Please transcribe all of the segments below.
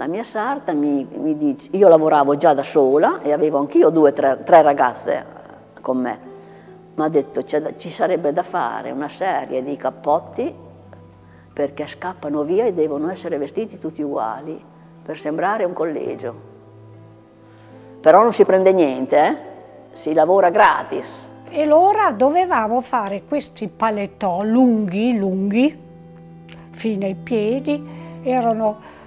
La mia sarta mi, mi dice, io lavoravo già da sola e avevo anch'io due o tre, tre ragazze con me, mi ha detto ci sarebbe da fare una serie di cappotti perché scappano via e devono essere vestiti tutti uguali per sembrare un collegio. Però non si prende niente, eh? si lavora gratis. E allora dovevamo fare questi palettò lunghi, lunghi, fino ai piedi, erano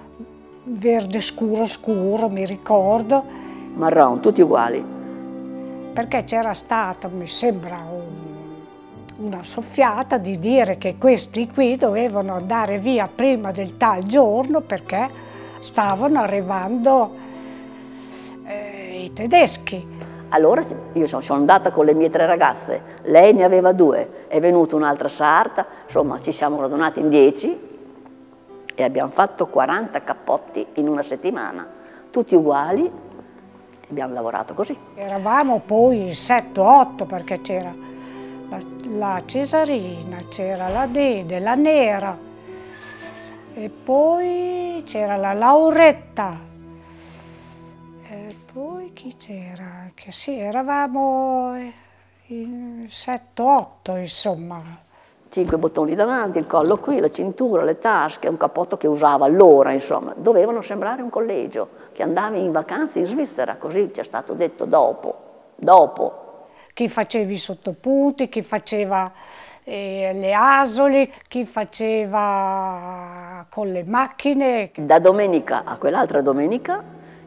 verde scuro scuro, mi ricordo. Marron, tutti uguali. Perché c'era stata, mi sembra, un, una soffiata di dire che questi qui dovevano andare via prima del tal giorno perché stavano arrivando i tedeschi. Allora io sono andata con le mie tre ragazze, lei ne aveva due, è venuta un'altra sarta, insomma ci siamo radunati in dieci e abbiamo fatto 40 cappotti in una settimana, tutti uguali, abbiamo lavorato così. Eravamo poi 7-8 perché c'era la, la Cesarina, c'era la Dede, la Nera e poi c'era la Lauretta, poi chi c'era? Che sì, eravamo in 7-8 insomma. Cinque bottoni davanti, il collo qui, la cintura, le tasche, un cappotto che usava allora, insomma. Dovevano sembrare un collegio, che andava in vacanza in Svizzera, così ci è stato detto dopo, dopo. Chi faceva i sottopunti, chi faceva eh, le asoli, chi faceva con le macchine. Da domenica a quell'altra domenica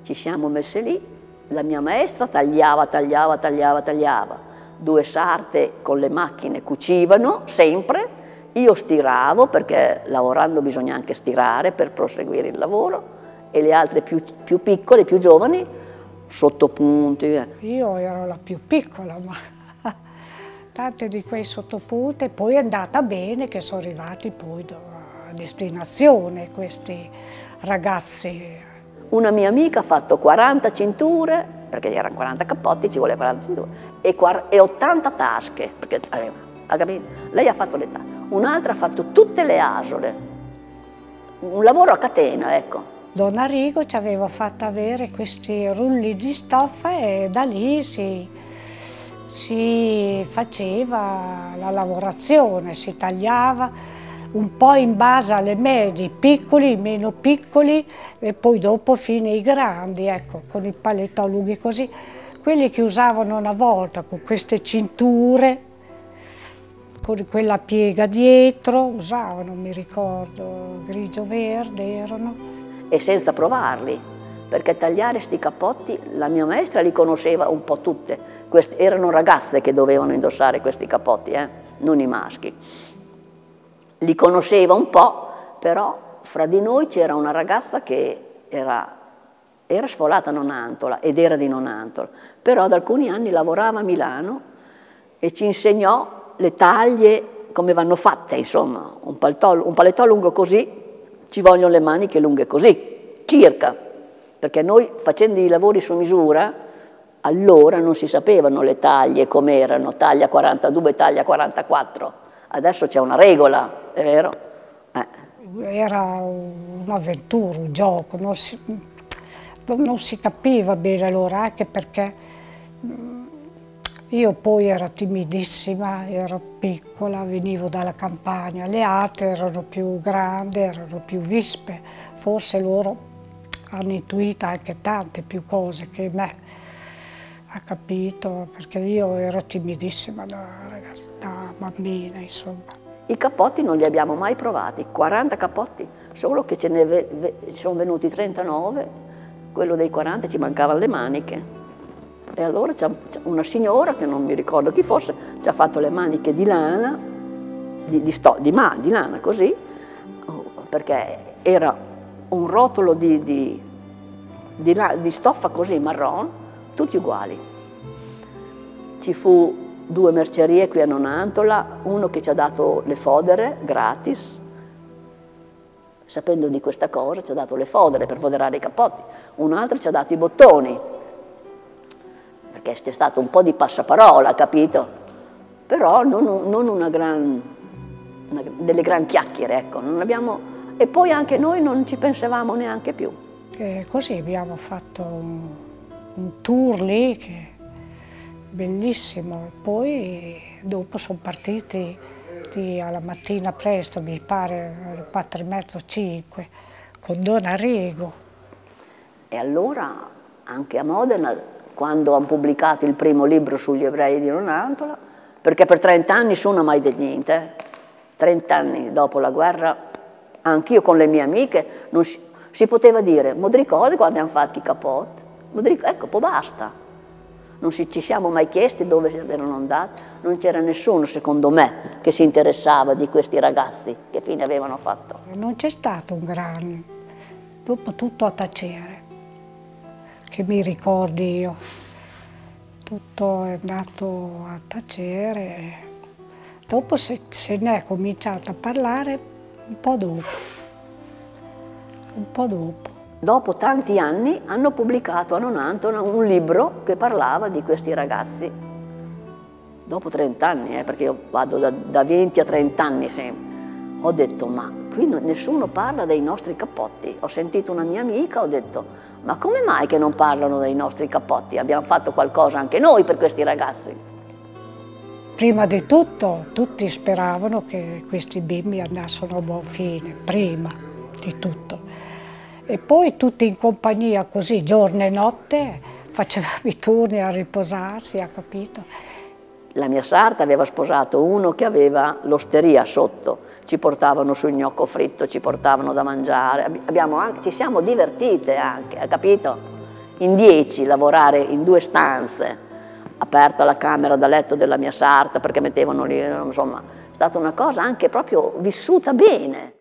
ci siamo messi lì la mia maestra tagliava, tagliava, tagliava, tagliava. Due sarte con le macchine cucivano sempre, io stiravo perché lavorando bisogna anche stirare per proseguire il lavoro e le altre più, più piccole, più giovani, sottopunti. Io ero la più piccola, ma tante di quei sottopunti, poi è andata bene che sono arrivati poi a destinazione questi ragazzi una mia amica ha fatto 40 cinture, perché erano 40 cappotti, ci voleva 40 cinture, e, e 80 tasche, perché aveva, lei ha fatto le tasche. Un'altra ha fatto tutte le asole, un lavoro a catena, ecco. Donna Rigo ci aveva fatto avere questi rulli di stoffa e da lì si, si faceva la lavorazione, si tagliava un po' in base alle medie, piccoli, meno piccoli e poi dopo fine i grandi, ecco, con i palettò lunghi così. Quelli che usavano una volta con queste cinture, con quella piega dietro, usavano, mi ricordo, grigio-verde erano. E senza provarli, perché tagliare sti cappotti, la mia maestra li conosceva un po' tutte. Queste, erano ragazze che dovevano indossare questi cappotti, eh? non i maschi li conosceva un po', però fra di noi c'era una ragazza che era, era sfolata a Nonantola ed era di Nonantola, però da alcuni anni lavorava a Milano e ci insegnò le taglie come vanno fatte, insomma, un, paltò, un palettò lungo così, ci vogliono le maniche lunghe così, circa, perché noi facendo i lavori su misura, allora non si sapevano le taglie come erano, taglia 42, taglia 44, Adesso c'è una regola, è vero? Eh. Era un'avventura, un gioco, non si, non si capiva bene allora, anche perché mm, io poi ero timidissima, ero piccola, venivo dalla campagna, le altre erano più grandi, erano più vispe, forse loro hanno intuito anche tante più cose che me ha capito, perché io ero timidissima da, da bambina, insomma. I cappotti non li abbiamo mai provati, 40 cappotti, solo che ce ne sono venuti 39, quello dei 40 ci mancavano le maniche. E allora una signora, che non mi ricordo chi fosse, ci ha fatto le maniche di lana, di, di, sto, di, ma, di lana così, perché era un rotolo di, di, di stoffa così marron, tutti uguali. Ci fu due mercerie qui a Nonantola, uno che ci ha dato le fodere gratis, sapendo di questa cosa ci ha dato le fodere per foderare i cappotti, un altro ci ha dato i bottoni, perché c'è stato un po' di passaparola, capito? Però non, non una gran, una, delle gran chiacchiere, ecco, abbiamo, e poi anche noi non ci pensavamo neanche più. E così abbiamo fatto un, un tour lì che bellissimo. Poi dopo sono partiti alla mattina presto, mi pare alle quattro e mezzo, cinque, con Don Arrigo. E allora anche a Modena, quando hanno pubblicato il primo libro sugli ebrei di Nonantola, perché per 30 anni nessuno mai detto niente, 30 anni dopo la guerra, anch'io con le mie amiche, non si, si poteva dire, ma ricordi quando hanno fatto i capotti? Ecco, poi basta non ci siamo mai chiesti dove erano andati, non c'era nessuno, secondo me, che si interessava di questi ragazzi, che fine avevano fatto. Non c'è stato un gran, dopo tutto a tacere, che mi ricordi io, tutto è andato a tacere, dopo se, se ne è cominciato a parlare un po' dopo, un po' dopo dopo tanti anni hanno pubblicato a Nonantona un libro che parlava di questi ragazzi. Dopo 30 anni, eh, perché io vado da, da 20 a 30 anni sempre. Ho detto, ma qui nessuno parla dei nostri cappotti. Ho sentito una mia amica, ho detto, ma come mai che non parlano dei nostri cappotti? Abbiamo fatto qualcosa anche noi per questi ragazzi. Prima di tutto, tutti speravano che questi bimbi andassero a buon fine, prima di tutto. E poi tutti in compagnia così, giorno e notte, facevamo i turni a riposarsi, ha capito? La mia sarta aveva sposato uno che aveva l'osteria sotto, ci portavano sul gnocco fritto, ci portavano da mangiare, anche, ci siamo divertite anche, ha capito? In dieci, lavorare in due stanze, aperta la camera da letto della mia sarta perché mettevano lì, insomma, è stata una cosa anche proprio vissuta bene.